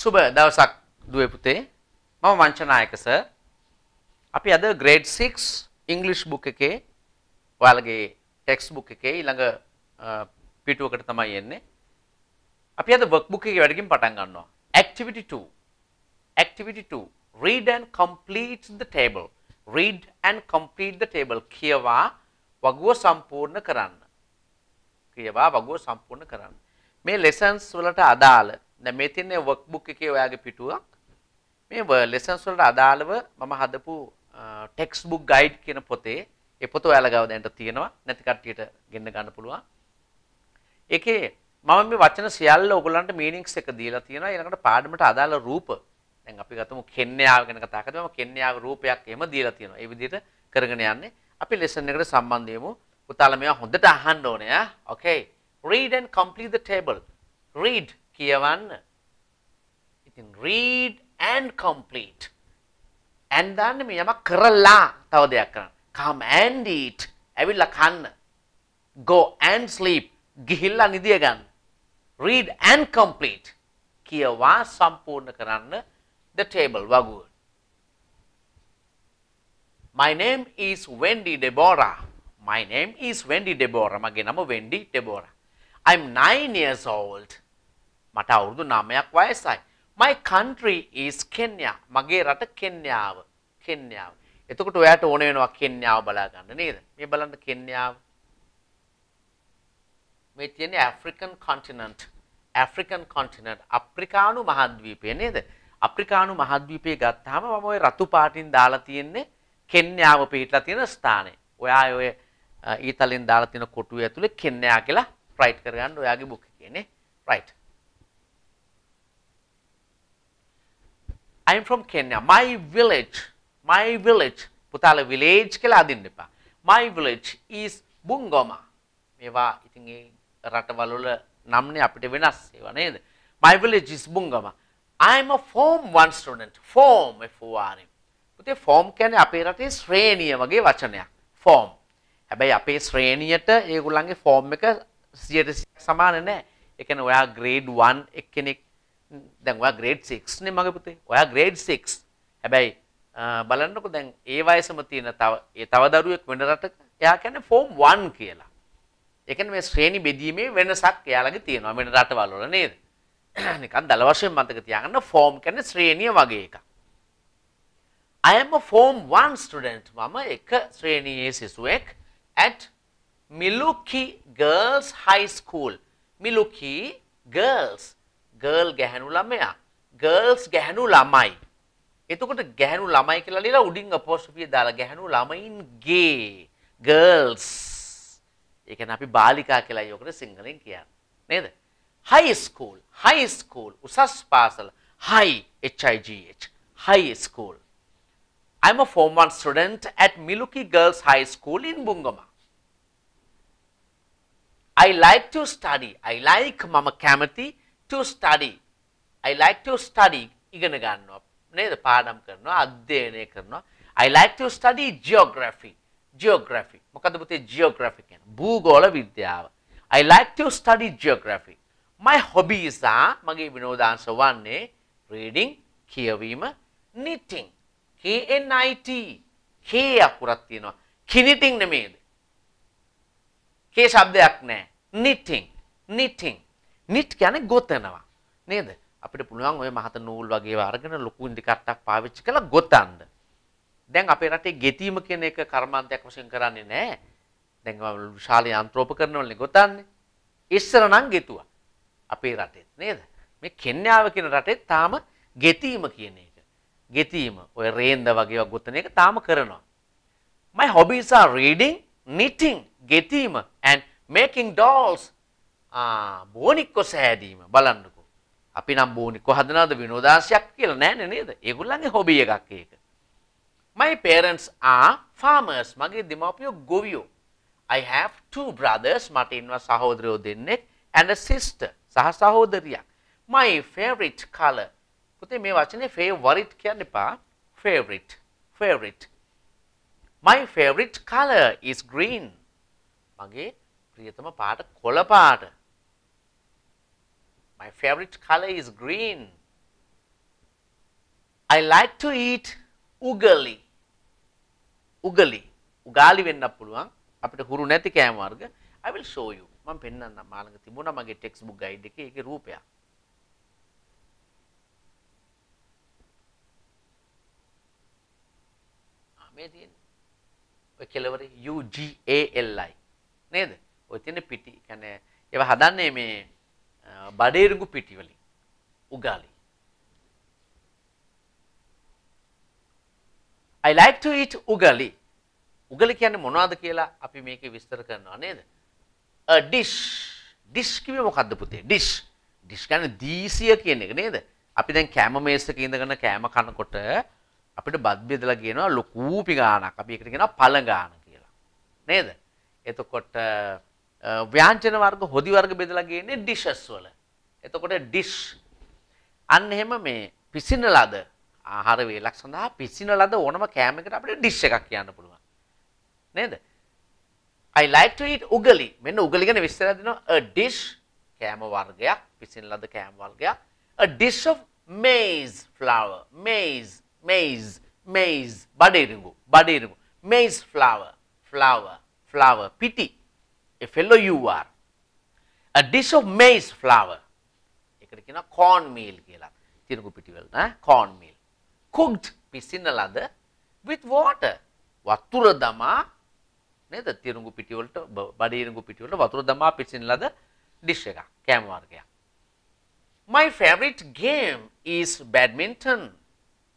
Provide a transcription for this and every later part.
සුබ දවසක් දුවේ පුතේ. මම වංචනායක සර්. අපි අද ග්‍රේඩ් 6 ඉංග්ලිෂ් බුක් එකේ ඔයාලගේ ටෙක්ස්ට් බුක් එකේ ඊළඟ පිටුවකට තමයි එන්නේ. අපි අද වර්ක් බුක් එකේ වැඩකින් පටන් ගන්නවා. activity 2. activity 2. read and complete the table. read and complete the table. කියවා වගුව සම්පූර්ණ කරන්න. කියවා වගුව සම්පූර්ණ කරන්න. මේ ලෙසන්ස් වලට අදාළ දැන් මේ තියෙන්නේ වර්ක් බුක් එකේ ඔයාගේ පිටුවක්. මේ ලෙසන්ස් වලට අදාළව මම හදපු ටෙක්ස්ට් බුක් ගයිඩ් කියන පොතේ ඒ පොත ඔයාලා ගාව දැන්ට තියෙනවා. නැති කට්ටියට ගෙන්න ගන්න පුළුවන්. ඒකේ මම මේ වචන සියල්ල ඔයගොල්ලන්ට මීනින්ග්ස් එක දීලා තියෙනවා. ඊළඟට පාඩමට අදාළ රූප දැන් අපි ගතමු කෙන්යාව ගැන කතා කරද්දී මම කෙන්යාව රූපයක් එහෙම දීලා තියෙනවා. ඒ විදිහට කරගෙන යන්නේ. අපි ලෙසන් එකට සම්බන්ධ වෙමු. පුතාලා මේවා හොඳට අහන්න ඕනේ ආ. Okay. Read and complete the table. Read කියවන්න. ඉතින් read and complete. and දාන්න මේ යමක් කරලා තව දෙයක් කරන්න. come and eat. ඇවිල්ලා කන්න. go and sleep. ගිහිල්ලා නිදිය ගන්න. read and complete. කියවා සම්පූර්ණ කරන්න the table වගුව. My name is Wendy Deborah. My name is Wendy Deborah. මගේ නම Wendy Deborah. I'm 9 years old. මට අවුරුදු 9ක් වයසයි. My country is Kenya. මගේ රට කෙන්යාව. කෙන්යාව. එතකොට ඔයාට ඕන වෙනවා කෙන්යාව බලා ගන්න නේද? මේ බලන්න කෙන්යාව. මේ තියෙන්නේ African continent. African continent. අප්‍රිකානු මහද්වීපය නේද? අප්‍රිකානු මහද්වීපය ගත්තාම මම ওই රතු පාටින් දාලා තියෙන්නේ කෙන්යාව පිටලා තියෙන ස්ථානය. ඔයා ඔය ඊතලෙන් දාලා තියෙන කොටුව ඇතුලේ කෙන්යා කියලා රයිට් කරගන්න ඔයාගේ බුක් එකේ නේ. Right. I'm from Kenya. My village, my village, පුතාල village කියලා අදින්න එපා. My village is Bungoma. මේවා ඉතින් ඒ රටවල් වල නම්නේ අපිට වෙනස් ඒවා නේද? My village is Bungoma. I'm a form 1 student. Form F O R M. පුතේ form කියන්නේ අපේ රටේ ශ්‍රේණිය වගේ වචනයක්. form. හැබැයි අපේ ශ්‍රේණියට ඒගොල්ලන්ගේ form එක 100% සමාන නැහැ. ඒ කියන්නේ ඔයා grade 1 එක්කෙනෙක් දැන් ඔයා grade 6 නේ මගේ පුතේ. ඔයා grade 6. හැබැයි බලන්නකො දැන් ඒ වයසම තියෙන තව ඒ තව දරුවෙක් වෙන රටක එයා කියන්නේ form 1 කියලා. ඒ කියන්නේ මේ ශ්‍රේණි බෙදීමේ වෙනසක් එයාලගේ තියෙනවා වෙන රටවල් වල නේද? නිකන් දල වශයෙන් මතක තියාගන්න form කියන්නේ ශ්‍රේණිය වගේ එකක්. I am a form 1 student. මම එක ශ්‍රේණියේ සිසුවෙක් at Miluki Girls High School. Miluki Girls girl ගැහැණු ළමයා. ගර්ල්ස් ගැහැණු ළමයි. එතකොට ගැහැණු ළමයි කියලා ලියලා උඩින් අපෝස්ට්‍රොෆිය දාලා ගැහැණු ළමයින්ගේ ගර්ල්ස් ඒ කියන්නේ අපි බාලිකා කියලා යොකට සිංහලෙන් කියන්නේ. නේද? හයි ස්කූල් හයි ස්කූල් උසස් පාසල හයි HIGH high school. I'm a form 1 student at Miluki Girls High School in Bungoma. I like to study. I like මම කැමති to study. I like to study ඉගෙන ගන්නවා නේද පාඩම් කරනවා අධ්‍යයනය කරනවා I like to study geography. Geography. මොකද පුතේ geography කියන්නේ භූගෝල විද්‍යාව. I like to study geography. My hobbies are මගේ විනෝදාංශ වන්නේ reading කියවීම knitting. K N I T K අකුරක් තියෙනවා. knitting නෙමෙයිද? K શબ્දයක් නැහැ. knitting. knitting. නිට් කියන්නේ ගොතනවා. නේද? අපිට පුළුවන් ඔය මහත නූල් වගේ අරගෙන ලොකු ඉන්දි කට්ටක් පාවිච්චි කරලා ගොතන්න. දැන් අපේ රටේ ගෙතීම කියන එක කර්මාන්තයක් වශයෙන් කරන්නේ නැහැ. දැන් විශාල යන්ත්‍රෝපකරණ වලින් ගොතන්නේ. ඉස්සර නම් ගෙතුවා අපේ රටේ. නේද? මේ කෙන්යාව කියන රටේ තාම ගෙතීම කියන එක. ගෙතීම ඔය රේන්ද වගේ ගොතන එක තාම කරනවා. My hobbies are reading knitting ගෙතීම and making dolls. බෝනික්කො සෑදීම බලන්නකෝ. අපි නම් බෝනික්කො හදනවද විනෝදාංශයක් කියලා නෑනේ නේද? ඒගොල්ලන්ගේ හොබි එකක් ඒක. My parents are farmers. මගේ දෙමාපියෝ ගොවියෝ. I have two brothers. මට ඉන්නවා සහෝදරයෝ දෙන්නෙක් and a sister. සහ සහෝදරියක්. My favorite color. පුතේ මේ වචනේ favorite කියන්න එපා. Favorite. Favorite. My favorite color is green. මගේ ප්‍රියතම පාට කොළ පාට. My favorite color is green. I like to eat උගලි. උගලි. උගාලි වෙන්න පුළුවන්. අපිට හුරු නැති කෑම වර්ග. I will show you. මම පෙන්වන්නම් මාළඟ තිබුණා මගේ ටෙක්ස්ට් බුක් ගයිඩ් එකේ ඒකේ රූපයක්. මේ තියෙන්නේ. ඔය කෙලවරේ U G A L I නේද? ඔය තියෙන පිටි. කියන්නේ ඒවා හදන්නේ මේ බඩේරුගු පිටි වලින්. උගාලි. I like to eat උගලි. උගලි කියන්නේ මොනවද කියලා අපි මේකේ විස්තර කරනවා නේද? a dish. dish කිව්වේ මොකද්ද පුතේ? dish. dish කියන්නේ දීසිය කියන එක නේද? අපි දැන් කෑම මේසක ඉඳගෙන කෑම කනකොට අපිට බත් බෙදලා කියනවා ලොකු පිගානක්. අපි ඒකට කියනවා පළගාන කියලා. නේද? එතකොට ව්‍යාංජන වර්ග හොදි වර්ග බෙදලා ගේන්නේ ඩිෂස් වල. එතකොට ඩිෂ් අන්න එහෙම මේ පිසින ලද ආහාර වේලක් සඳහා පිසින ලද ඕනම කෑමකට අපිට ඩිෂ් එකක් කියන්න පුළුවන්. නේද? I like to eat උගලි. මෙන්න උගලි ගැන විස්තර දෙනවා. a dish කෑම වර්ගයක්, පිසින ලද කෑම වර්ගයක්. a dish of maize flour. maize, maize, maize. බඩේරිඟු, බඩේරිඟු. maize flour, flour, flour. පිටි. F L O U R. a dish of maize flour. ඒකට කියනවා corn meal කියලා. තිරඟු පිටි වල ඈ corn meal. cooked පිසින ලද with water. වතුර දමා නේද? තිරඟු පිටි වලට බඩිරඟු පිටි වලට වතුර දමා පිසින ලද ඩිෂ් එකක්. කෑම වර්ගයක්. My favorite game is badminton.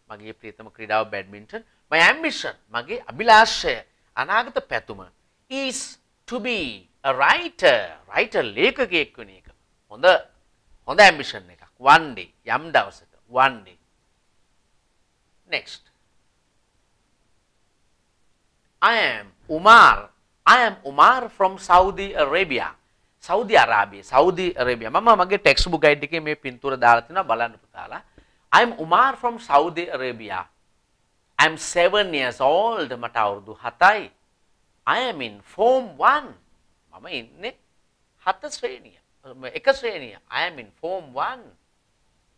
මගේ ප්‍රියතම ක්‍රීඩාව badminton. My ambition මගේ අභිලාෂය අනාගත පැතුම is to be a writer. writer ලේඛකයෙක් වෙන එක. හොඳ හොඳ ඇම්බිෂන් එකක්. one day යම් දවසක one day. next. I am Umar. I am Umar from Saudi Arabia. Saudi අරාබිය සෞදි අරේබිය මම මගේ ටෙක්ස්ට් බුක් ගයිඩ් එකේ මේ පින්තූර දාලා තිනවා බලන්න පුතාලා I'm Umar from Saudi Arabia I'm 7 years old මට අවුරුදු 7යි I am in form 1 මම ඉන්නේ හත ශ්‍රේණිය එක ශ්‍රේණිය I am in form 1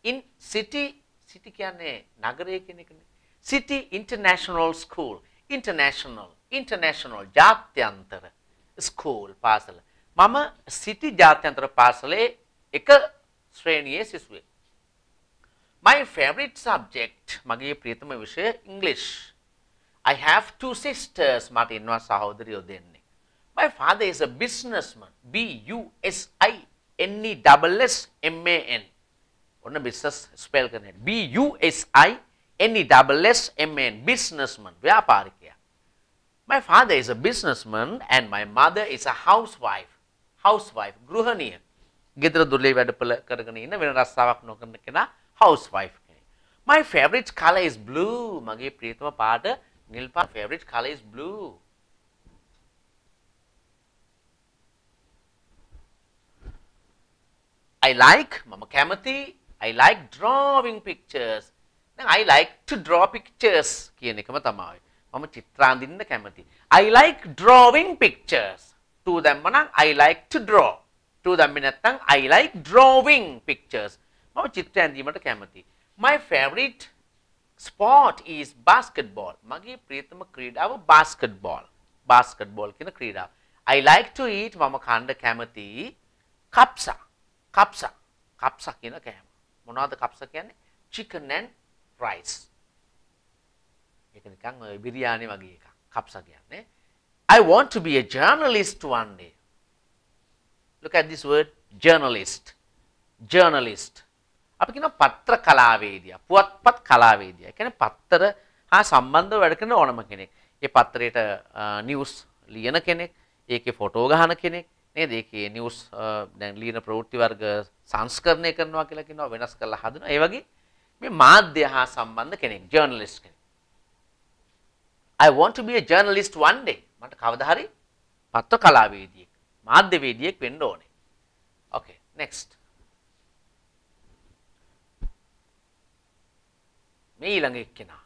in city city කියන්නේ නගරය කියන එකනේ city international school international international ජාත්‍යන්තර ස්කූල් පාසල මම සිටි ජාත්‍යන්තර පාසලේ එක ශ්‍රේණියේ සිසුවෙක්. My favorite subject මගේ ප්‍රියතම විෂය English. I have two sisters මට ඉන්නවා සහෝදරියෝ දෙන්නෙක්. My father is a businessman. B U S I N E S S M A N. ඔන්න business spell කරන හැටි. B U S I N E S S M A N businessman ව්‍යාපාරිකයා. My father is a businessman and my mother is a housewife. හවස්වයිෆ් ගෘහණිය ගෙදර දොරේ වැඩපළ කරගෙන ඉන්න වෙන රස්සාවක් නොකරන කෙනා හවස්වයිෆ් කෙනෙක්. My favorite color is blue. මගේ ප්‍රියතම පාට නිල් පාට favorite color is blue. I like මම කැමති I like drawing pictures. දැන් I like to draw pictures කියන එකම තමයි. මම චිත්‍ර අඳින්න කැමති. I like drawing pictures. to දැම්ම නම් I like to draw. to දැම්මේ නැත්නම් I like drawing pictures. මම චිත්‍ර ඇඳීමට කැමතියි. My favorite sport is basketball. මගේ ප්‍රියතම ක්‍රීඩාව basketball. basketball කියන ක්‍රීඩාව. I like to eat මම කන්න කැමති කප්සා. කප්සා. කප්සා කියන කෑම. මොනවද කප්සා කියන්නේ? chicken and rice. ඒක නිකන් ඔය බිරියානි වගේ එකක්. කප්සා කියන්නේ. I want to be a journalist one day. Look at this word journalist. journalist. අපි කියන පත්‍ර කලාවේදියා පුවත්පත් කලාවේදියා. ඒ කියන්නේ පත්තර හා සම්බන්ධව වැඩ කරන ඕනම කෙනෙක්. ඒ පත්‍රයට uh, නිවුස් ලියන කෙනෙක්, ඒකේ ෆොටෝ ගහන කෙනෙක් නේද? ඒකේ නිවුස් දැන් ලියන ප්‍රවෘත්ති වර්ග සංස්කරණය කරනවා කියලා කියනවා වෙනස් කරලා හදනවා. ඒ වගේ මේ මාධ්‍ය හා සම්බන්ධ කෙනෙක්, ජර්නලිස්ට් කෙනෙක්. I want to be a journalist one day. මට කවදා හරි පත්‍ර කලාවේදියෙක් මාධ්‍යවේදියෙක් වෙන්න ඕනේ. Okay, next. මේ ඊළඟ එක්කෙනා.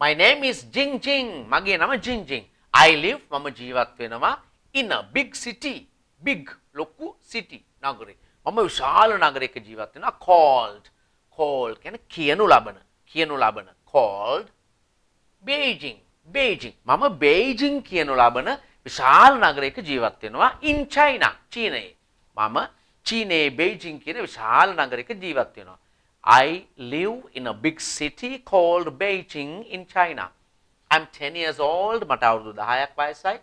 My name is Jing Jing. මගේ නම Jing Jing. I live මම ජීවත් වෙනවා in a big city. big ලොකු city නගරේ. මම විශාල නගරයක ජීවත් වෙනවා. called called කියන්නේ කියනු ලබන කියනු ලබන. called Beijing Beijing. මම Beijing කියනු ලබන විශාල නගරයක ජීවත් වෙනවා in China චීනයේ. මම චීනයේ Beijing කියන විශාල නගරයක ජීවත් වෙනවා. I live in a big city called Beijing in China. I'm 10 years old. මට අවුරුදු 10ක් වයසයි.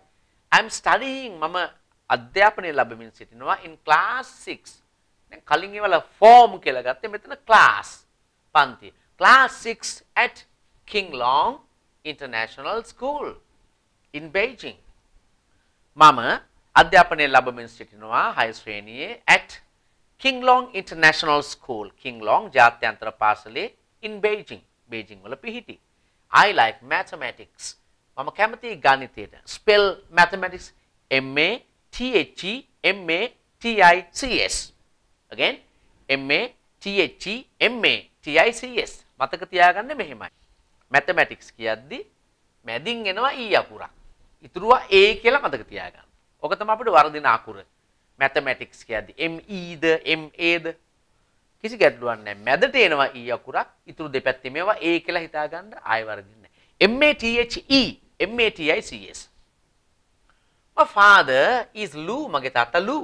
I'm studying මම අධ්‍යාපනය ලැබමින් සිටිනවා in class 6 දැන් කලින් ඒවල form කියලා ගත්තේ මෙතන class පන්ති. Class 6 at King Long International School in Beijing. මම අධ්‍යාපනය ලැබමින් සිටිනවා හය ශ්‍රේණියේ at King Long International School. King Long ජාත්‍යන්තර පාසලේ in Beijing. Beijing වල පිහිටි. I like mathematics. මම කැමති ගණිතයට spell mathematics M A T H E M A T I C S again M A T H E M A T I C S මතක තියාගන්න මෙහෙමයි mathematics කියද්දි මැදින් එනවා E අකුරක් ඉතුරුවා A කියලා මතක තියාගන්න. ඔක තමයි අපිට වර්ධින අකුර. mathematics කියද්දි M E the M A ද කිසි ගැටලුවක් නැහැ. මැදට එනවා E අකුරක් ඉතුරු දෙපැත්තේ මේවා A කියලා හිතාගන්න ආයෙ වර්ධින්නේ නැහැ. M A T H E M A T I C S My father is Lou මගේ තාත්තා Lou.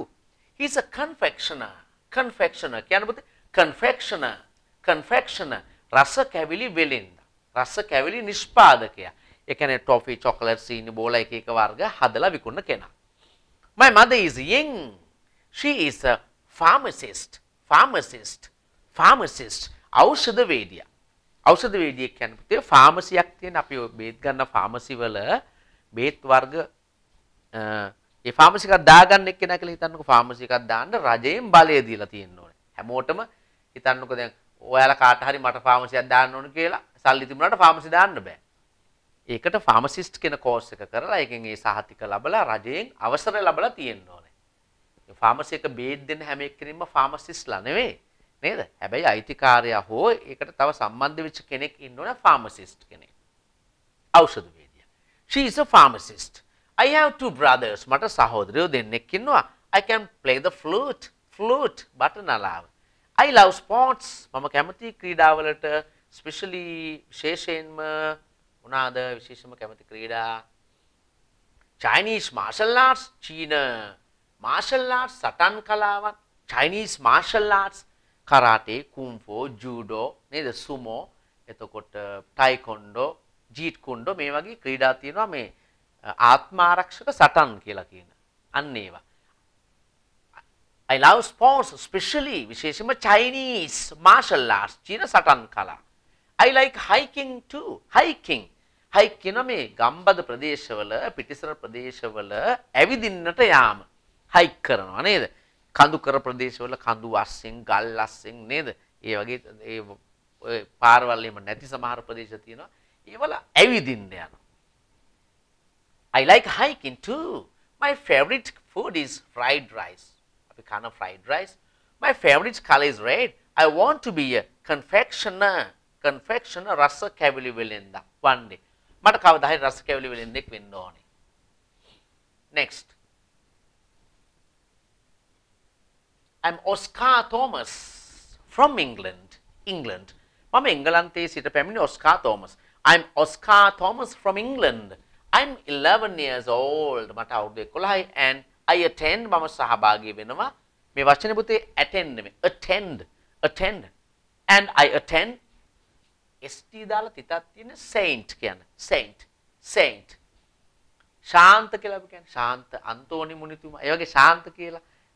He's a confectioner. Confectioner කියන්නේ පුතේ confectioner. Confectioner රස කැවිලි වෙලින්ද. රස කැවිලි නිෂ්පාදකයා. ඒ කියන්නේ ටොෆි, චොකලට්, සීනි බෝල එක එක වර්ග හදලා විකුණන කෙනා. My mother is young. She is a pharmacist. Pharmacist. Pharmacist. ඖෂධ වේදියා. ඖෂධ වේදියෙක් කියන්නේ පුතේ ෆාමසියක් තියෙන අපි ඔය බේත් ගන්න ෆාමසි වල බේත් වර්ග ඒ ෆාමසි එකක් දාගන්න එක්කෙනා කියලා හිතන්නකෝ ෆාමසි එකක් දාන්න රජයෙන් බලය දීලා තියෙන්න ඕනේ. හැමෝටම හිතන්නකෝ දැන් ඔයාලා කාට හරි මට ෆාමසියක් දාන්න ඕන කියලා සල්ලි තිබුණාට ෆාමසි දාන්න බෑ. ඒකට ෆාමසිස්ට් කියන කෝස් එක කරලා ඒකෙන් ඒ සහතික ලැබලා රජයෙන් අවසර ලැබලා තියෙන්න ඕනේ. ඒ ෆාමසි එක බේත් දෙන්න හැම එක්කෙනෙක්ම ෆාමසිස්ට්ලා නෙවෙයි. නේද? හැබැයි අයිතිකාරයා හෝ ඒකට තව සම්බන්ධ වෙච්ච කෙනෙක් ඉන්න ඕනේ ෆාමසිස්ට් කෙනෙක්. ඖෂධ වේදියා. She is a pharmacist. I have two brothers. මට සහෝදරයෝ දෙන්නෙක් ඉන්නවා. I can play the flute. Flute බටනලාව. I love sports. මම කැමති ක්‍රීඩාවලට ස්පෙෂලි විශේෂයෙන්ම මොනවාද විශේෂම කැමති ක්‍රීඩා Chinese martial arts චීන martial arts සටන් කලාවක් Chinese martial arts karate kung fu judo නේද? සුමෝ එතකොට ටයිකොන්ඩෝ ජීට් කුන්ඩෝ මේ වගේ ක්‍රීඩා තියෙනවා මේ ආත්මාරක්ෂක සටන් කියලා කියන. අන්න ඒවා. I love sports especially විශේෂම Chinese martial arts චීන සටන් කලා. I like hiking too. Hiking. Hike කියන මේ ගම්බද ප්‍රදේශවල පිටිසර ප්‍රදේශවල ඇවිදින්නට යාම. Hike කරනවා නේද? කඳුකර ප්‍රදේශවල කඳු අස්සෙන් ගල් අස්සෙන් නේද ඒ වගේ ඒ ඔය පාරවල් එහෙම නැති සමහර ප්‍රදේශ තියෙනවා ඒවල ඇවිදින්න යනවා I like hiking too. My favorite food is fried rice. අපි කන fried rice. My favorite color is red. I want to be a confectioner. Confectioner රස කැවිලි වෙලෙන්ද. One day. මට කවදා හරි රස කැවිලි වෙලෙන්දෙක් වෙන්න ඕනේ. Next. I'm Oscar Thomas from England. England. මම එංගලන්තයේ සිට පැමිණි Oscar Thomas. I'm Oscar Thomas from England. I'm 11 years old. මට අවුරුදු 11යි and I attend මම සහභාගී වෙනවා. මේ වචනේ පුතේ attend නෙමෙයි attend attend and I attend ST දාලා තිතක් තියෙන saint කියන saint saint ශාන්ත කියලා අපි කියන්නේ ශාන්ත අන්තෝනි මුනිතුමා. ඒ වගේ ශාන්ත කියලා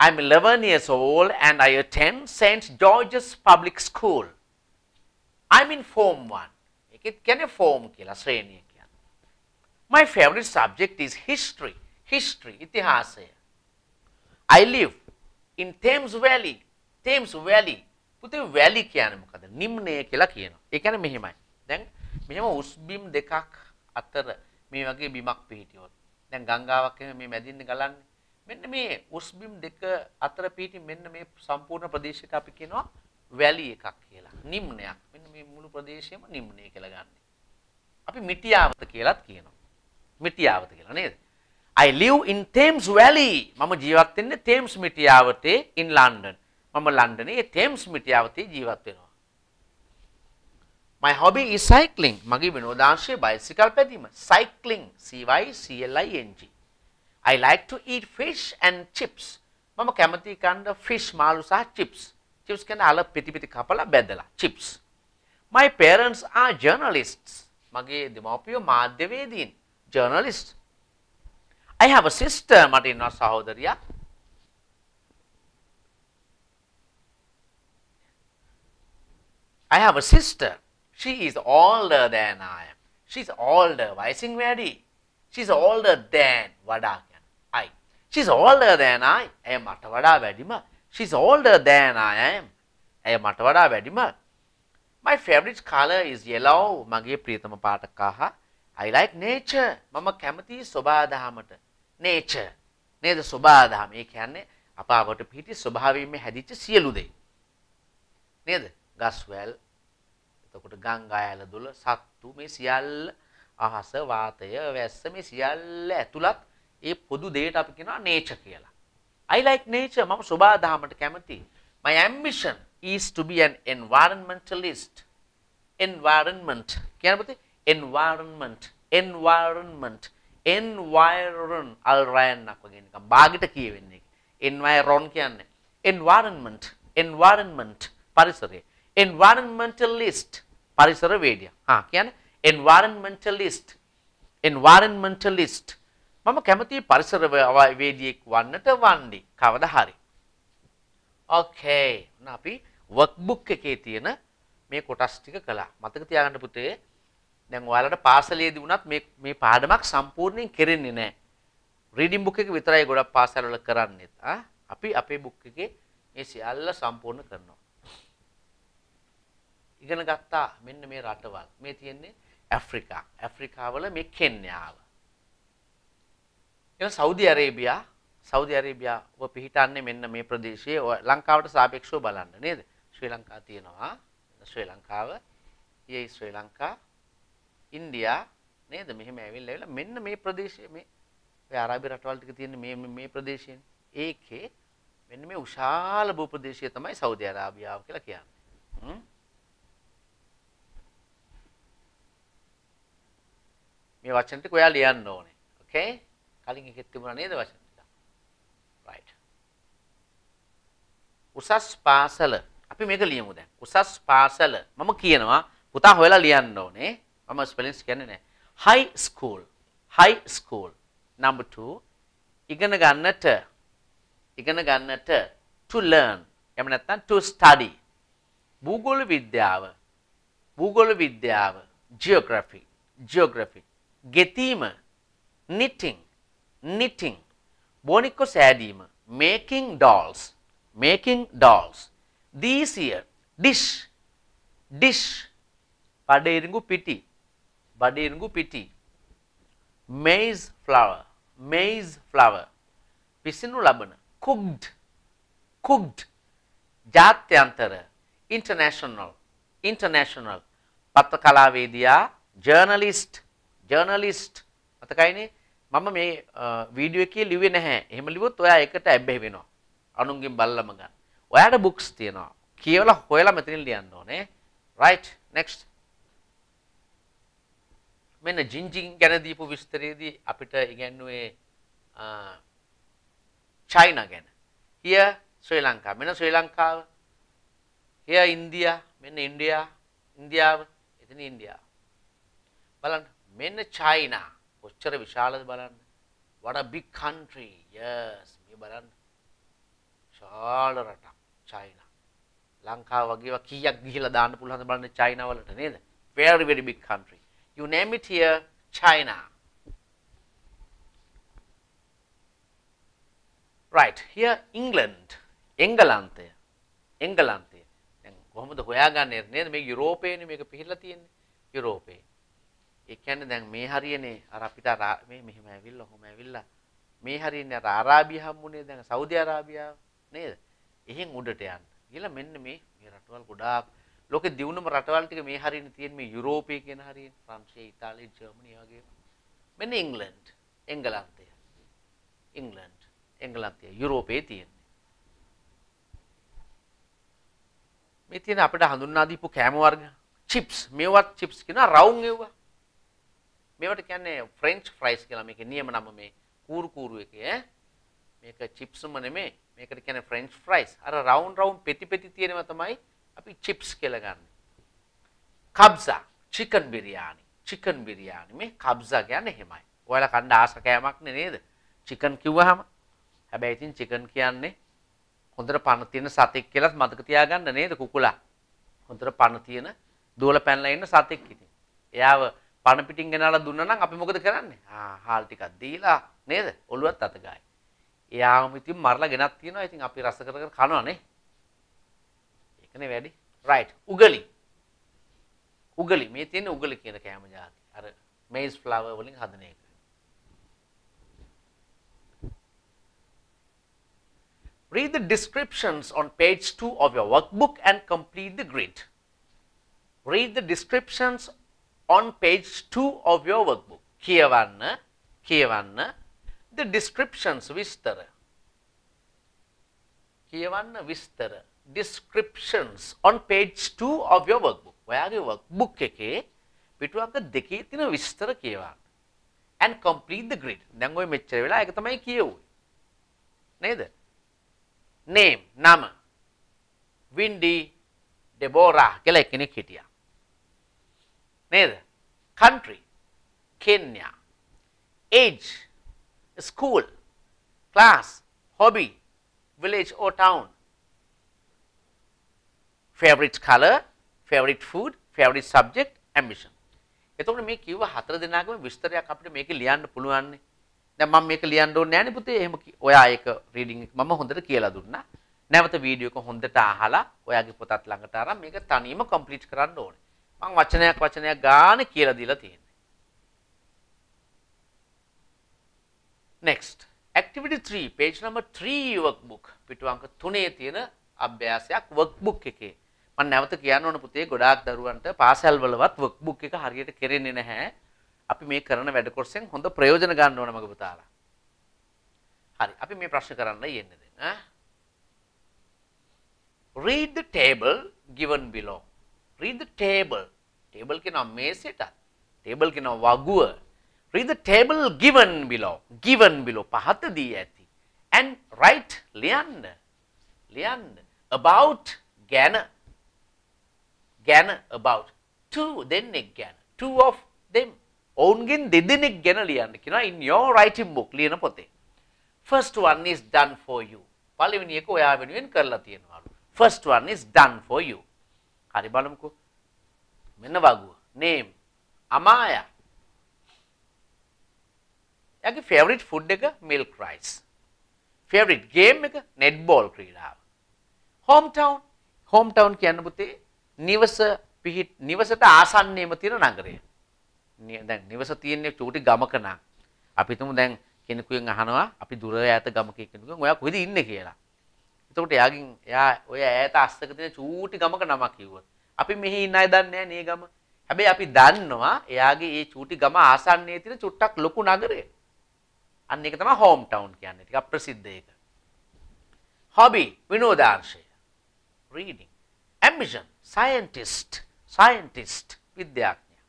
I'm 11 years old and I attend St George's Public School I'm in form 1 ඒකෙත් කියන්නේ form කියලා ශ්‍රේණිය My favorite subject is history. History, ඉතිහාසය. I live in Thames Valley. Thames Valley. පුතේ වැලි කියන්නේ මොකද? නිම්නය කියලා කියනවා. ඒ කියන්නේ මෙහෙමයි. දැන් මෙහෙම උස්බිම් දෙකක් අතර මේ වගේ බිමක් පිහිටියොත් දැන් ගංගාවක් එහෙම මේ මැදින් ගලන්නේ මෙන්න මේ උස්බිම් දෙක අතර පිහිටි මෙන්න මේ සම්පූර්ණ ප්‍රදේශයට අපි කියනවා වැලි එකක් කියලා. නිම්නයක්. මෙන්න මේ මුළු ප්‍රදේශයම නිම්නය කියලා ගන්න. අපි මිටියාවත කියලාත් කියනවා. මිටියාවත කියලා නේද? I live in Thames Valley. මම ජීවත් වෙන්නේ Thames මිටියාවතේ in London. මම ලන්ඩනේ Thames මිටියාවතේ ජීවත් වෙනවා. My hobby is cycling. මගේ විනෝදාංශය බයිසිකල් පැදීම. Cycling. C Y C L I N G. I like to eat fish and chips. මම කැමති කන්න fish මාළු සහ chips. chips කියන්නේ අල පිටි පිටි කපලා බෙදලා chips. My parents are journalists. මගේ දෙමව්පියෝ මාධ්‍යවේදීන්. journalists. I have a sister මට ඉන්නවා සහෝදරියක්. I have a sister. She is older than I am. She's older. වයසින් වැඩි. She's older than වඩා කියන්නේ I. She's older than I. ඇය මට වඩා වැඩිම. She's older than I am. ඇය මට වඩා වැඩිම. My favorite color is yellow. මගේ ප්‍රියතම පාට කහ. I like nature. මම කැමති සොබාදහමට. Nature. නේද සොබාදහම. ඒ කියන්නේ අප අපට පිහිටි ස්වභාවයෙන් හැදිච්ච සියලු දේ. නේද? ගස්වැල් එතකොට ගංගා ඇල දුල සත්තු මේ සියල්ල අහස වාතය වැස්ස මේ සියල්ල ඇතුළත් ඒ පොදු දෙයට අපි කියනවා nature කියලා. I like nature මම සබාදහමට කැමති. My ambition is to be an environmentalist. environment කියන පුතේ environment environment environ අල්රයන්නක් වගේ නිකන් බාගෙට කියවෙන්නේ. environ කියන්නේ environment environment පරිසරය environmentalist පරිසර වේදියා. හා කියන්නේ environmentalist environmentalist මම කැමති පරිසර වේදියෙක් වන්නට වන්නේ කවදා හරි. ඕකේ. අපි workbook එකේ තියෙන මේ කොටස් ටික කළා. මතක තියාගන්න පුතේ. දැන් ඔයාලට පාසලේදී වුණත් මේ මේ පාඩමක් සම්පූර්ණයෙන් කෙරෙන්නේ නැහැ. රීඩින් බුක් එක විතරයි ගොඩක් පාසල්වල කරන්නේ. ආ අපි අපේ බුක් එකේ මේ සියල්ල සම්පූර්ණ කරනවා. ඉගෙන ගත්තා මෙන්න මේ රටවල්. මේ තියෙන්නේ ඇෆ්‍රිකා. ඇෆ්‍රිකාවල මේ කෙන්යාව. එන සෞදි අරේබියා සෞදි අරේබියාව පිහිටන්නේ මෙන්න මේ ප්‍රදේශයේ ලංකාවට සාපේක්ෂව බලන්න නේද? ශ්‍රී ලංකා තියෙනවා. ශ්‍රී ලංකාව, ඊයේ ශ්‍රී ලංකා, ඉන්දියා නේද? මෙහෙම ඇවිල්ලා ඇවිල්ලා මෙන්න මේ ප්‍රදේශයේ මේ ඔය අරාබි රටවල් ටික තියෙන මේ මේ ප්‍රදේශයෙන් ඒකේ මෙන්න මේ විශාල භූප්‍රදේශය තමයි සෞදි අරාබියාව කියලා කියන්නේ. මේ වචන ටික ඔයා ලියන්න ඕනේ. ඕකේ? කලින් එකෙත් තිබුණා නේද වචන ටික? right. උසස් පාසල අපි මේක ලියමු දැන්. උසස් පාසල මම කියනවා පුතා හොයලා ලියන්න ඕනේ. මම ස්පෙලින්ස් කියන්නේ නැහැ. high school high school number 2 ඉගෙන ගන්නට ඉගෙන ගන්නට to learn එහෙම නැත්නම් to study භූගෝල විද්‍යාව භූගෝල විද්‍යාව geography geography ගෙතීම knitting knitting බොනික්කො සෑදීම making dolls making dolls. This year dish dish බඩේරිඟු පිටි බඩේරිඟු පිටි maize flour maize flour. පිසිනු ලබන cooked cooked. ජාත්‍යන්තර international international. පත්ත කලාවේදියා journalist ජර්නලිස්ට් මතකයිනේ? මම මේ වීඩියෝ එකේ ලිව්වේ නැහැ. එහෙම ලිව්වොත් ඔයා එකට ඇබ්බැහි වෙනවා. අනුන්ගෙන් බල්ලම ගන්න. ඔයාට බුක්ස් තියෙනවා. කියවලා හොයලා මෙතනින් ලියන්න ඕනේ. right next. මෙන්න ජින්ජින් ගැන දීපු විස්තරයේදී අපිට ඉගැන්වුවේ චයිනා ගැන. here ශ්‍රී ලංකා. මෙන්න ශ්‍රී ලංකාව. here India. මෙන්න ඉන්දියා. ඉන්දියාව. එතන ඉන්දියාව. බලන්න මෙන්න චයිනා කොච්චර විශාලද බලන්න. What a big country. Yes මේ බලන්න. විශාල රටක්. චයිනා ලංකාව වගේ කීයක් ගිහිලා දාන්න පුළුවන්ද බලන්න චයිනා වලට නේද? Very very big country. You name it here china. Right. Here england. එංගලන්තය එංගලන්තය දැන් කොහොමද හොයාගන්නේ නේද? මේක යුරෝපයේනේ මේක පිහිටලා තියෙන්නේ. යුරෝපේ. කියන්නේ දැන් මේ හරියනේ අර අපිට අර මේ මෙහෙම ඇවිල්ලා ඔහොම ඇවිල්ලා මේ හරියනේ අර අරාබිය හම්බුනේ දැන් සෞදි අරාබියාව නේද? එහෙන් උඩට යන්න. ගිහලා මෙන්න මේ මේ රටවල් ගොඩාක් ලෝකෙ දියුණුම රටවල් ටික මේ හරියනේ තියෙන මේ යුරෝපයේ කියන හරියනේ ප්‍රංශය, ඉතාලිය, ජර්මනිය වගේ. මෙන්න ඉංග්ලන්ඩ්, එංගලන්තය. ඉංගලන්ඩ්, එංගලන්තය යුරෝපයේ තියෙන්නේ. මේ තියෙන අපිට හඳුන්වා දීපු කෑම වර්ග චිප්ස් මේවත් චිප්ස් කියන රවුම් එව්වා. මේවට කියන්නේ ෆ්‍රෙන්ච් ෆ්‍රයිස් කියලා මේකේ නියම නම මේ කූරු කූරු එකේ ඈ. මේක චිප්ස්ම නෙමෙයි. මේකට කියන්නේ ෆ්‍රෙන්ච් ෆ්‍රයිස්. අර රවුම් රවුම් පෙති පෙති තියෙනවා තමයි අපි චිප්ස් කියලා ගන්න. Kabsa chicken biryani. Chicken biryani මේ කබ්සා කියන්නේ එහෙමයි. ඔයාලා කන්න ආස කෑමක් නේද? චිකන් කිව්වහම හැබැයි ඉතින් චිකන් කියන්නේ හොඳට පණ තියෙන සතෙක් කියලා මතක තියාගන්න නේද කුකුලා. හොඳට පණ තියෙන දුවල පැනලා ඉන්න සතෙක් ඉතින්. එයාව පණ පිටින් ගෙනලා දුන්නා නම් අපි මොකද කරන්නේ? ආ හාල් ටිකක් දීලා නේද? ඔළුවත් අත ගායි. එයාම ඉතින් මරලා ගෙනත් තියනවා. ඉතින් අපි රස කර කර කනවා නේ. ඒකනේ වැඩි. රයිට්. උගලි. උගලි මේ තියෙන උගලි කියන කෑම જાති. අර මේස් ෆ්ලවර් වලින් හදන එක. Read the descriptions on page 2 of your workbook and complete the grid. Read the descriptions on page 2 of your workbook. කියවන්න කියවන්න the descriptions විස්තර. කියවන්න විස්තර. descriptions on page 2 of your workbook. ඔයාගේ workbook එකේ පිටුවක දෙකේ තියෙන විස්තර කියවන්න. and complete the grid. දැන් ඔය මෙච්චර වෙලා ඒක තමයි කියුවේ. නේද? name නම වින්ඩි ඩෙබෝරා කියලා එක්කෙනෙක් හිටියා. නේද? country Kenya. age school. Class hobby village or town. Favorite color favorite food favorite subject ambition. එතකොට මේ කිව්ව හතර දෙනාගම විස්තරයක් අපිට මේක ලියන්න පුළුවන් නේ දැන් මම මේක ලියන්න ඕනේ නෑනේ පුතේ. එහෙම ඔයා ඒක රීඩින් එක මම හොඳට කියලා දුන්නා. නැවත වීඩියෝ එක හොඳට අහලා ඔයාගේ පොතත් ළඟට අරන් මේක තනියම කම්ප්ලීට් කරන්න ඕනේ. මම වචනයක් වචනයක් ගානේ කියලා දීලා තියෙනවා next. Activity 3 page number 3 workbook. පිටු අංක 3 තියෙන අභ්‍යාසයක් workbook එකේ. මම නැවත කියන්න ඕන පුතේ ගොඩාක් දරුවන්ට පාසල් වලවත් workbook එක හරියට කෙරෙන්නේ නැහැ. අපි මේ කරන වැඩ කොටසෙන් හොඳ ප්‍රයෝජන ගන්න ඕන මගේ පුතාලා. හරි අපි මේ ප්‍රශ්න කරන්න යන්නේ දැන් read the table given below. read the table table කියනවා මේසෙට table කියනවා වගුව read the table given below given below පහත දී ඇති and write ලියන්න ලියන්න about ගැන ගැන about two දෙන්නෙක් ගැන two of them ඔවුන්ගෙන් දෙදෙනෙක් ගැන ලියන්න කියනවා in your writing book ලියන පොතේ first one is done for you පළවෙනි එක ඔයා වෙනුවෙන් කරලා තියෙනවලු first one is done for you හරි බලමුකෝ මෙන්න වගුව name අමායා එයාගේ ෆේවරිට් ෆුඩ් එක මිල්ක් රයිස්. ෆේවරිට් ගේම් එක නෙට්බෝල් ක්‍රීඩාව. හෝම් ටවුන් හෝම් ටවුන් කියන්න පුතේ නිවස පිහිට නිවසට ආසන්නයේම තියෙන නගරය. දැන් නිවස තියෙන්නේ චූටි ගමක නම් අපි හිතමු දැන් කෙනෙකුෙන් අහනවා අපි දුර ඈත ගමක කෙනෙකුෙන් ඔයා කොහෙද ඉන්නේ කියලා. එතකොට එයාගෙන් එයා ඔය ඈත අස්සක තියෙන චූටි ගමක නමක් කිව්වොත් අපි මෙහි ඉන්න අය දන්නේ නැහැ නේ ගම. හැබැයි අපි දන්නවා එයාගේ මේ චූටි ගම ආසන්නයේ තියෙන චුට්ටක් ලොකු නගරය. අන්න ඒක තමයි හෝම් ටවුන් කියන්නේ. ටිකක් ප්‍රසිද්ධ ඒක. හොබි විනෝදාංශය. reading. ambition scientist scientist විද්‍යාඥයා.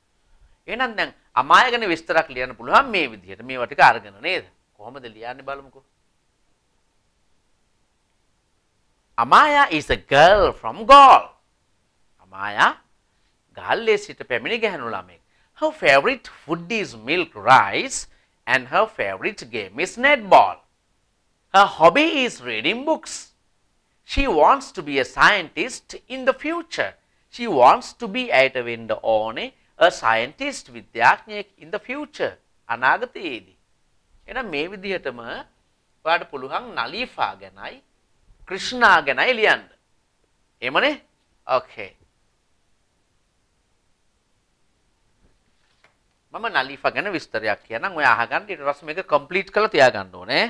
එහෙනම් දැන් අමාය ගැන විස්තරක් ලියන්න පුළුවන් මේ විදිහට. මේවා ටික අරගෙන නේද? කොහොමද ලියන්නේ බලමුකෝ. Amaya is a girl from Gaul. Amaya ගාල්ලේ සිට පැමිණි ගැහැණු ළමෙක්. Her favorite food is milk rice and her favorite game is netball. Her hobby is reading books. She wants to be a scientist in the future. She wants to be ඇයට වෙන්න ඕනේ a scientist විද්‍යාඥයෙක් in the future. අනාගතයේදී. එහෙනම් මේ විදිහටම ඔයාලට පුළුවන් නලීෆා ගැනයි ක්‍රිෂ්ණා ගැනයි ලියන්න. එහෙමනේ? Okay. මම නලිෆා ගැන විස්තරයක් කියනම් ඔය අහගන්න ඊට පස්සේ මේක කම්ප්ලීට් කරලා තියාගන්න ඕනේ.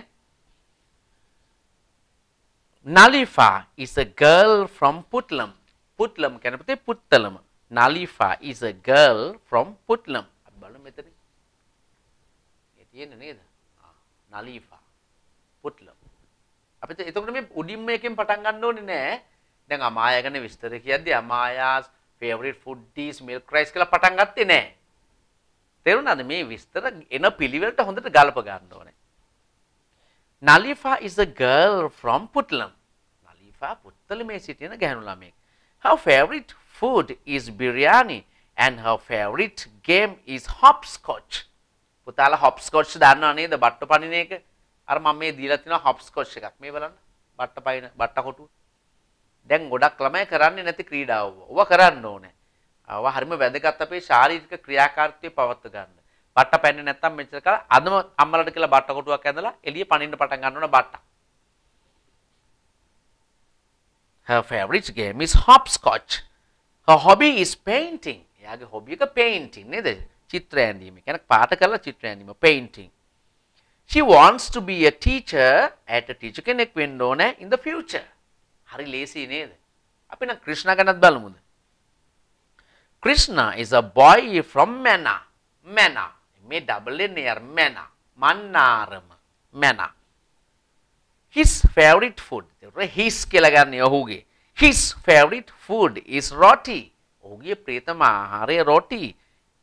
Nalifa is a girl from Putlam. Putlam කියන පුතේ Puttalam. Nalifa is a girl from Putlam. අපි බලමු මෙතන. ඒ තියෙන්නේ නේද? ආ Nalifa. Putlam. අපිට එතකොට මේ උඩින් මේකෙන් පටන් ගන්න ඕනේ නෑ. දැන් අමායා ගැන විස්තර කියද්දී අමායාස් favorite food is milk rice කියලා පටන් ගත්තේ නෑ. තේරුණාද මේ විස්තර එන පිළිවෙලට හොඳට ගලප ගන්න ඕනේ. Nalifa is a girl from Putlam. Nalifa පුත්තලමේ සිටින ගැහැණු ළමයෙක්. Her favorite food is biryani and her favorite game is hopscotch. පුතාලා hopscotch දන්නව නේද? බට්ට පනින එක. අර මම මේ දීලා තිනවා hopscotch එකක්. මේ බලන්න. බට්ට පයින් බට්ට කොටු. දැන් ගොඩක් ළමයි කරන්නේ නැති ක්‍රීඩාව. ඔව කරන්න ඕනේ. ඔව හරිම වැදගත් අපේ ශාරීරික ක්‍රියාකාරීත්වය පවත්ව ගන්න. බට්ට පැන්නේ නැත්තම් මෙච්චර කාල අදම අම්මලාට කියලා බට්ට කොටුවක් ඇඳලා එළිය පනින්න පටන් ගන්න ඕන බට්ට. Her favorite game is hopscotch. Her hobby is painting. එයාගේ hobby එක painting නේද? චිත්‍ර ඇඳීම. කියන්නේ පාට කරලා චිත්‍ර ඇඳීම painting. She wants to be a teacher at a teacher කෙනෙක් වෙන්න ඕනේ in the future. හරි ලේසි නේද? අපි නම් ක්‍රිෂ්ණා ගැනත් බලමුද? Krishna is a boy from Mena. Mena. මේ double එන්නේ අර Mena. Mannar. Mena. His favorite food. his කියලා ගන්න ඔහුගේ. His favorite food is roti. ඔහුගේ ප්‍රියතම ආහාරය roti.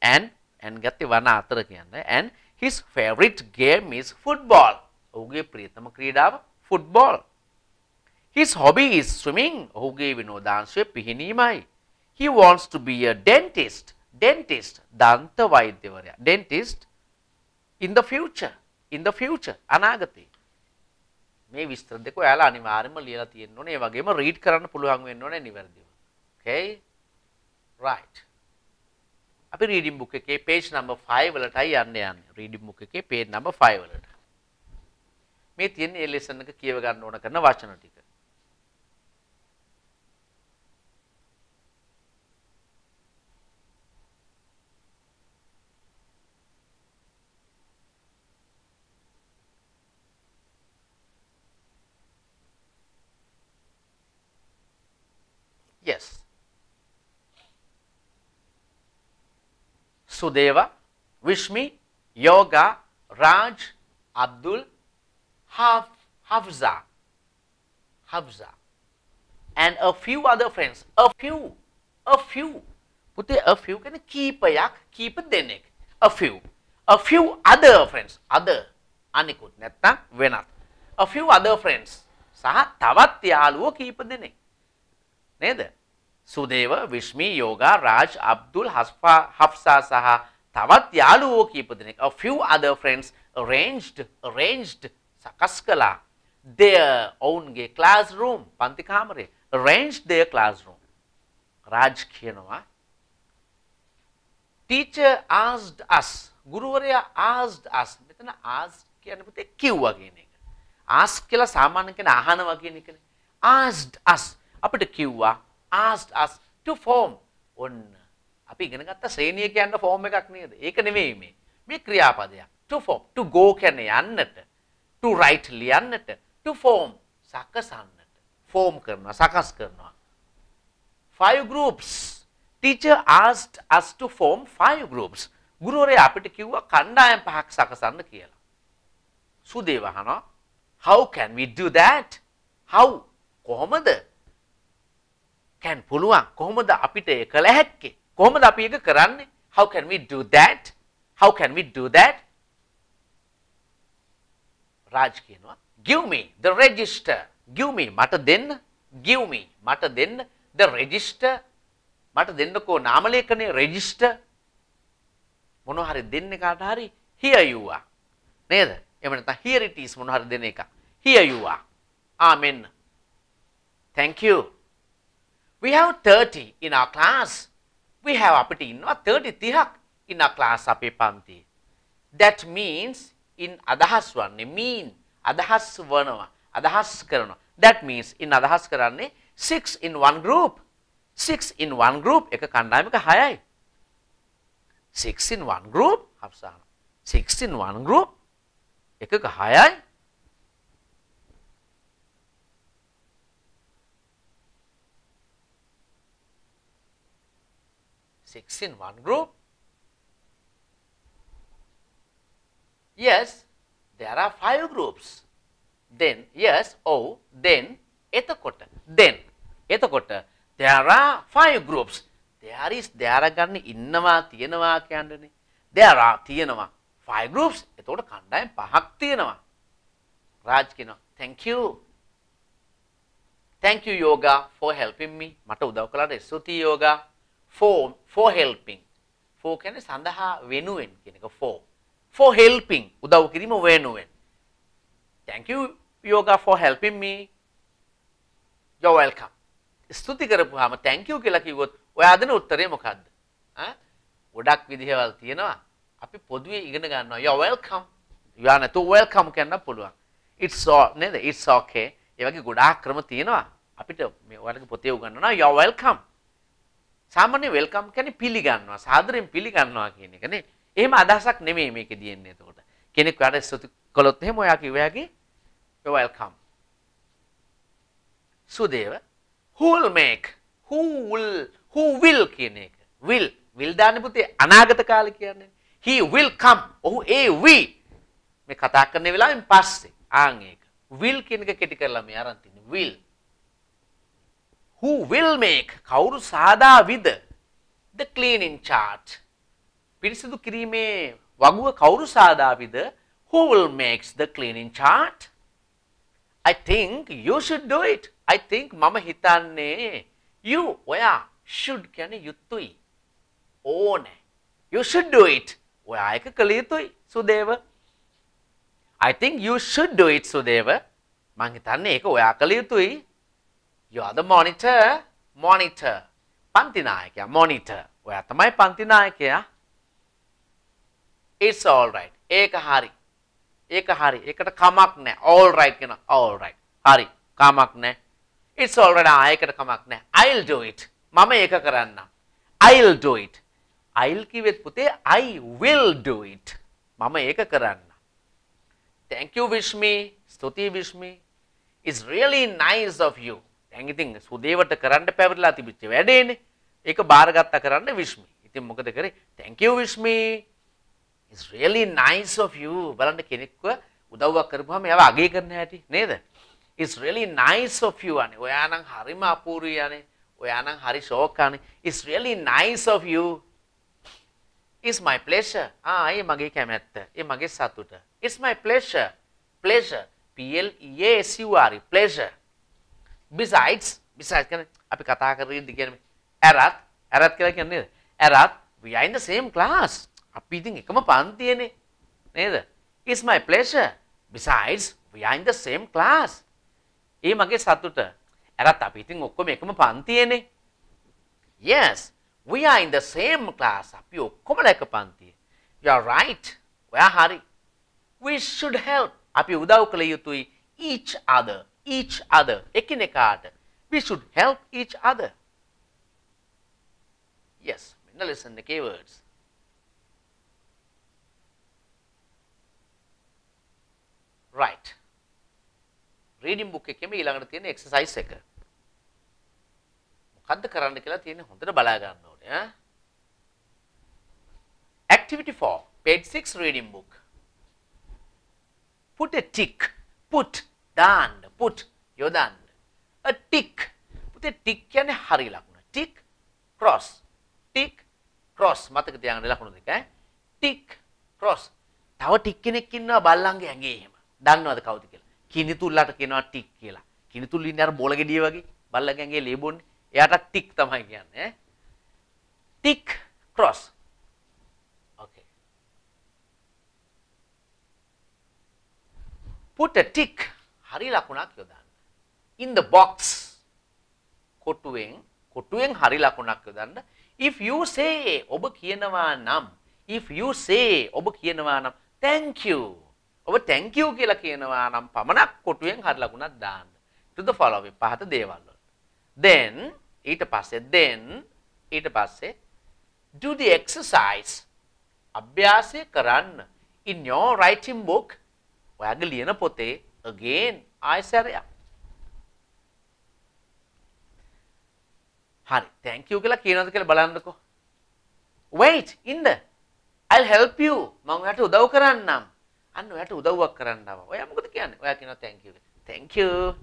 And and ගත්තේ වන අතර කියන්නේ. And his favorite game is football. ඔහුගේ ප්‍රියතම ක්‍රීඩාව football. His hobby is swimming. ඔහුගේ විනෝදාංශය පිහිනීමයි. He wants to be a dentist. Dentist. දන්ත වෛද්‍යවරයා. Dentist in the future. In the future. අනාගතේ. මේ විස්තර දෙක ඔයාලා අනිවාර්යයෙන්ම ලියලා තියෙන්න ඕනේ. ඒ වගේම රීඩ් කරන්න පුළුවන් වෙන්න ඕනේ නිවැරදිව. Okay? right. අපි රීඩින් බුක් එකේ page number 5 වලටයි යන්න යන්නේ. රීඩින් බුක් එකේ page number 5 වලට. මේ තියෙන ඒ ලෙසන් එක කියව ගන්න ඕන කරන වචන ටික. Yes. Sudeva, Vishmi, Yoga, Raj, Abdul, Haf, Hafza, Hafza, and a few other friends. A few, a few. පුතේ a few කියන්නේ කීපයක්, කීප දෙනෙක්. A few. A few other friends. Other. අනිකුත් නැත්තම් වෙනත්. A few other friends. සහ තවත් යාළුවෝ කීප දෙනෙක්. නේද? සුදේව, විශ්මි, යෝගා, රාජ්, අබ්දුල්, හස්ෆා, හෆ්සා සහ තවත් යාළුවෝ කීප දෙනෙක්. A few other friends arranged arranged සකස් කළා. their ඔවුන්ගේ classroom පන්ති කාමරේ arranged their classroom. රාජ් කියනවා teacher asked us ගුරුවරයා asked us මෙතන asked කියන්නේ පුතේ කිව්වා කියන එක. ask කියලා සාමාන්‍ය කෙනා අහනවා කියන එකනේ. asked us අපිට කිව්වා asked us to form ඔන්න අපි ඉගෙන ගත්ත ශ්‍රේණිය කියන්න ෆෝම් එකක් නේද? ඒක නෙමෙයි මේ. මේ ක්‍රියාපදයක්. to form to go කියන්නේ යන්නට. to write ලියන්නට. to form සකසන්නට. form කරනවා සකස් කරනවා. five groups. teacher asked us to form five groups. ගුරුවරයා අපිට කිව්වා කණ්ඩායම් පහක් සකසන්න කියලා. සුදේව අහනවා how can we do that? how කොහොමද can පුළුවන්. කොහොමද අපිට ඒ කළ හැක්කේ කොහොමද අපි ඒක කරන්නේ? How can we do that? How can we do that? Raj කියනවා give me the register. Give me මට දෙන්න. Give me මට දෙන්න. The register. මට දෙන්නකෝ නාම ලේඛනයේ register. මොනවා හරි දෙන්න කාට හරි here you are. නේද? එහෙම නැත්නම් here it is මොනවා හරි දෙන එක here you are. Amen. Thank you. we have 30 in our class we have අපිට ඉන්නවා 30 30ක් in our class අපේ පන්තියේ that means in අදහස් වන්නේ mean අදහස් වනවා අදහස් කරනවා that means in අදහස් කරන්නේ 6 in one group 6 in one group එක කණ්ඩායමක 6යි 6 in one group අවසාන 6 in one group එකක 6යි Six in one group. Yes there are five groups. Then yes oh then එතකොට. Then එතකොට there are five groups. There is there ගන්න ඉන්නවා තියෙනවා කියන්නේ. There are තියෙනවා. Five groups. එතකොට කණ්ඩායම් පහක් තියෙනවා. රාජ් කියනවා thank you. Thank you yoga for helping me. මට උදව් කළාට ස්තුතියි yoga. For for helping. For කියන්නේ සඳහා වෙනුවෙන් කියන එක for. For helping උදව් කිරීම වෙනුවෙන්. Thank you yoga for helping me. You're welcome. ස්තුති කරපුවාම thank you කියලා කිව්වොත් ඔයා දෙන උත්තරේ මොකද්ද? ඈ ගොඩක් විදිහවල් තියෙනවා. අපි පොදුවේ ඉගෙන ගන්නවා. You're welcome. You are නැතු welcome කියන්න පුළුවන්. It's all නේද? It's okay. ඒ වගේ ගොඩාක් ක්‍රම තියෙනවා. අපිට මේ ඔයාලගේ පොතේ උගන්වනවා. You're welcome. සාමාන්‍ය වෙල්කම් කියන්නේ පිළිගන්නවා සාදරයෙන් පිළිගන්නවා කියන එක නේ. එහෙම අදහසක් නෙමෙයි මේකේ තියෙන්නේ එතකොට. කෙනෙක් වැඩ ස්තුති කළොත් එහෙම ඔයා කිව්වාගේ you welcome. සුදේව who will make who will who will කියන එක. will will දාන්නේ පුතේ අනාගත කාලේ කියන්නේ. he will come. ඔහු ඒ we මේ කතා කරන වෙලාවෙන් පස්සේ ආන් ඒක. will කියන එක කෙටි කරලා මේ අරන් තින්නේ will who will make කවුරු සාදාවිද the cleaning chart පිරිසිදු කිරීමේ වගුව කවුරු සාදාවිද who will makes the cleaning chart I think you should do it. I think මම හිතන්නේ you ඔයා should කියන්නේ යුතුයි. ඕනේ. You should do it. ඔයා එක කළ යුතුයි සුදේව. I think you should do it සුදේව. මං හිතන්නේ ඒක ඔයා කළ යුතුයි. You are the monitor. Monitor. පන්ති නායකයා monitor. ඔයා තමයි පන්ති නායකයා. It's all right. ඒක හරි. ඒක හරි. ඒකට කමක් නැහැ. all right කියන all right. හරි. කමක් නැහැ. It's all right. ආ ඒකට කමක් නැහැ. I'll do it. මම ඒක කරන්නම්. I'll do it. I'll කිව්වෙත් පුතේ I will do it. මම ඒක කරන්න. Thank you Vishmi. ස්තුතියි Vishmi. It's really nice of you. දැන් ඉතින් සුදේවට කරන්න පැවරලා තිබිච්ච වැඩේනේ. ඒක බාරගත්තා කරන්න විශ්මි. ඉතින් මොකද කරේ? Thank you විශ්මි. It's really nice of you. බලන්න කෙනෙක්ව උදව්වක් කරපුවාම එයාව අගය කරන හැටි නේද? It's really nice of you අනේ. ඔයා නම් හරිම අපූර්වයි අනේ. ඔයා නම් හරි ෂෝක් අනේ. It's really nice of you. It's my pleasure. ආ ඒ මගේ කැමැත්ත. ඒ මගේ සතුට. It's my pleasure. Pleasure. P L E A S U R E. Pleasure. Besides besides කියන්නේ අපි කතා කරගෙන ඉඳි කියන්නේ ඇරත් ඇරත් කියලා කියන්නේ නේද? ඇරත් we are in the same class. අපි ඉතින් එකම පන්තියනේ. නේද? It's my pleasure. Besides we are in the same class. ඒ මගේ සතුට. ඇරත් අපි ඉතින් ඔක්කොම එකම පන්තියනේ. Yes we are in the same class. අපි ඔක්කොම එක පන්තිය. You are right. ඔයා හරි. We should help. අපි උදව් කළ යුතුයි each other each other එකිනෙකාට we should help each other yes මෙන්න listen එකේ words right reading book එකේම ඊළඟට තියෙන exercise එක මොකද්ද කරන්න කියලා තියෙන්නේ හොඳට බලා ගන්න ඕනේ ඈ activity 4 page 6 reading book put a tick put දාන්න put යොදන්න. a tick පුතේ tick කියන්නේ හරි ලකුණ. tick cross tick cross මතක තියාගන්න ලකුණු දෙක ඈ? tick cross තව ටික් කෙනෙක් ඉන්නවා බල්ලන්ගේ ඇඟේ එහෙම. දන්නවද කවුද කියලා? කිනිතුල්ලට කියනවා ටික් කියලා. කිනිතුල් ඉන්නේ අර බෝල ගෙඩිය වගේ. බල්ලගේ ඇඟේ ලේබොන්නේ. එයාට ටික් තමයි කියන්නේ ඈ? ටික් cross okay. put a tick හරි ලකුණක් යොදන්න. in the box කොටුවෙන් කොටුවෙන් හරි ලකුණක් යොදන්න. if you say ඔබ කියනවා නම් if you say ඔබ කියනවා නම් thank you ඔබ thank you කියලා කියනවා නම් පමණක් කොටුවෙන් හරි ලකුණක් දාන්න. to the following පහත දේවල් වලට. then ඊට පස්සේ then ඊට පස්සේ do the exercise අභ්‍යාසය කරන්න. In your writing book ඔයාගේ ලියන පොතේ again ආයසරයක්. හරි thank you කියලා කියනවද කියලා බලන්නකෝ. wait ඉන්න. I'll help you. මම ඔයාට උදව් කරන්නම්. අන්න ඔයාට උදව්වක් කරන්න ආවා. ඔයා මොකද කියන්නේ? ඔයා කියනවා thank you. thank you.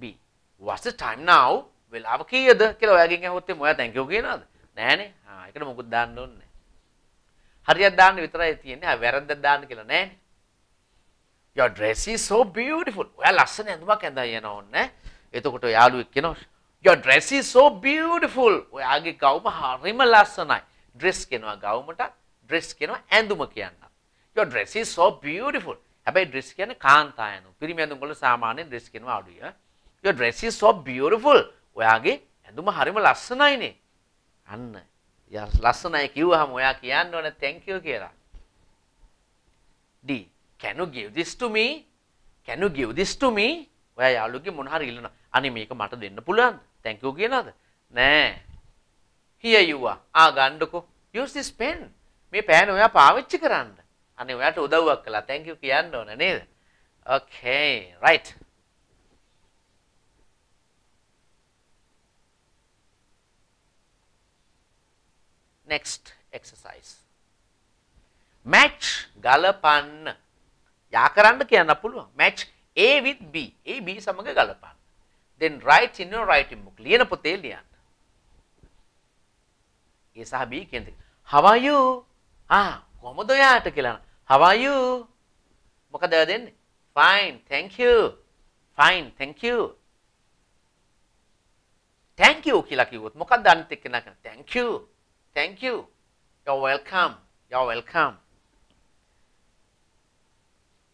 B. What's the time now? වෙලාව කීයද කියලා ඔයාගෙන් අහුවොත් එම් ඔයා thank you කියනවද? නෑනේ. ආ ඒකට මොකුත් දාන්න ඕනේ හරියට දාන්න විතරයි තියෙන්නේ. ආ වැරද්දක් දාන්න කියලා නෑනේ. Your dress is so beautiful. ඔයා ලස්සන ඇඳුමක් ඇඳලා යන ඕනේ. එතකොට යාළුවෙක් කියනවා Your dress is so beautiful. ඔයාගේ ගවුම හරිම ලස්සනයි. dress කියනවා ගවුමට, dress කියනවා ඇඳුම කියන්න. Your dress is so beautiful. හැබැයි dress කියන්නේ කාන්තා ඇඳුම. පිරිමි ඇඳුම් වල සාමාන්‍යයෙන් dress කියනවා අඩුයි. Your dress is so beautiful. ඔයාගේ ඇඳුම හරිම ලස්සනයිනේ. අන්න. ලස්සනයි කිව්වහම ඔයා කියන්න ඕනේ thank you කියලා. D. Can you give this to me? Can you give this to me? ඔයා යාළුවගේ මොන හරි ඉල්ලනවා. අනේ මේක මට දෙන්න පුළුවන්ද? thank you කියනවාද? නෑ. here you are. ආ ගන්නකො. use this pen. මේ පෑන ඔයා පාවිච්චි කරන්න. අනේ ඔයාට උදව්වක් කළා. thank you කියන්න ඕන නේද? okay right. next exercise. match ගලපන්න. යා කරන්න කියන්න පුළුවන්. match A with B. A B සමග ගලපන්න. then write in your writing book. ලියන පොතේ ලියන්න. ඒ සහ B කියන දෙක. how are you? ආ කොහමද ඔයාට කියලා. how are you? මොකද දෙන්නේ? fine thank you. fine thank you. thank you කියලා කිව්වොත් මොකක්ද අනිත් එක්කෙනා කරන්නේ? thank you. Thank you. You're welcome. You're welcome.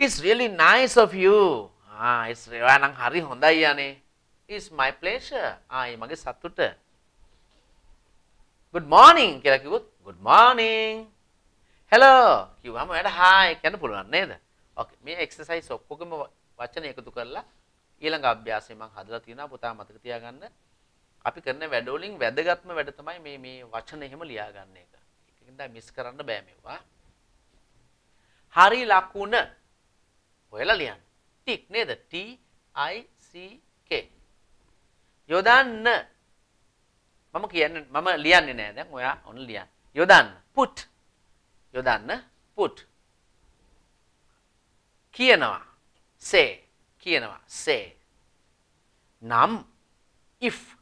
It's really nice of you. Ah, it's නං හරි හොඳයි යනේ. It's my pleasure. ආ, ඒ මගේ සතුට. Good morning කියලා කිව්වොත් good morning. Hello කිව්වම ඔයාලට hi කියන්න පුළුවන් නේද? Okay, මේ exercise ඔක්කොගම වචන එකතු කරලා ඊළඟ අභ්‍යාසය මම හදලා තියෙනවා පුතා මතක තියාගන්න. අපි කරන වැඩවලින් වැදගත්ම වැඩ තමයි මේ මේ වචන එහෙම ලියාගන්න එක. ඒකින්ද මිස් කරන්න බෑ මේවා. හරි ලකුණ හොයලා ලියන්න. ටික් නේද? T I C K. යොදන්න. මම කියන්නේ මම ලියන්නේ නෑ දැන් ඔයා ඔන්න ලියන්න. යොදන්න. put. යොදන්න put. කියනවා say කියනවා say. නම් if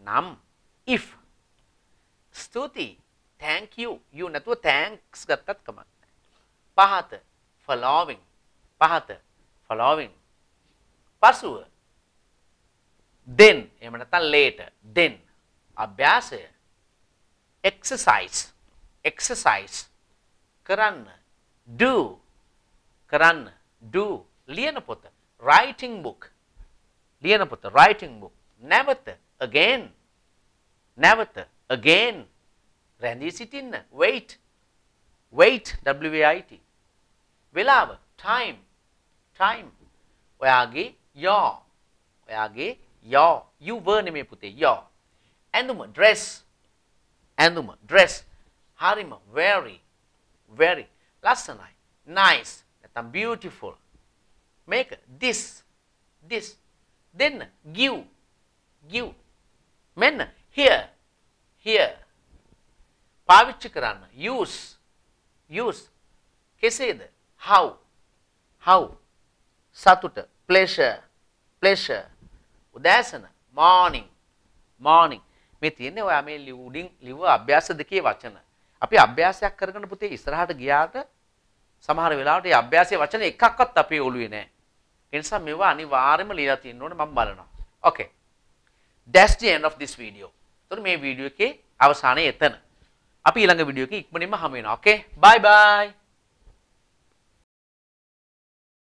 නම් if ස්තුති thank you you නැතුව thanks ගත්තත් කමක් පහත following පහත. Following. පසුව. Then. එහෙම නැත්නම් later. Then. අභ්‍යාසය. Exercise. Exercise. කරන්න. Do. කරන්න. Do. ලියන පොත. Writing book. ලියන පොත. Writing book. නැවත. Again. නැවත. Again. රැඳී සිටින්න. Wait. Wait. W a i t. වෙලාව. time time ඔයාගේ your ඔයාගේ your you were නෙමෙයි පුතේ your ඇඳුම dress ඇඳුම dress හරිම very very ලස්සනයි nice නැත්නම් beautiful මේක this this දෙන්න give give මෙන්න here here පාවිච්චි කරන්න use use කෙසේද how how සතුට pleasure pleasure උදෑසන morning morning මේ තියෙන්නේ ඔයා මේ උඩින් ලිව්ව අභ්‍යාස දෙකේ වචන. අපි අභ්‍යාසයක් කරගෙන පුතේ ඉස්සරහට ගියාට සමහර වෙලාවට මේ අභ්‍යාසයේ වචන එකක්වත් අපේ ඔළුවේ නැහැ. ඒ නිසා මේවා අනිවාර්යයෙන්ම ලියලා තියෙන්න ඕනේ මම බලනවා. Okay. that's the end of this video. එතකොට මේ වීඩියෝ එකේ අවසානයේ එතන. අපි ඊළඟ වීඩියෝ එකේ ඉක්මනින්ම හමු වෙනවා. okay bye bye